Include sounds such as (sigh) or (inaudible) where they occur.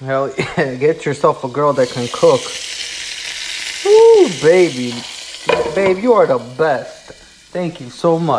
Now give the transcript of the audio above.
Hell yeah, (laughs) get yourself a girl that can cook. Ooh, baby. Babe, you are the best. Thank you so much.